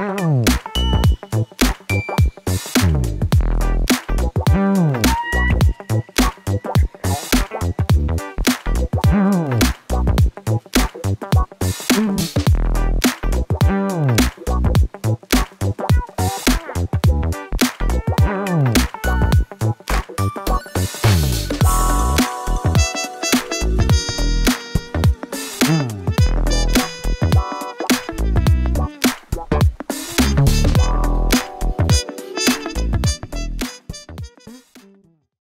Wow.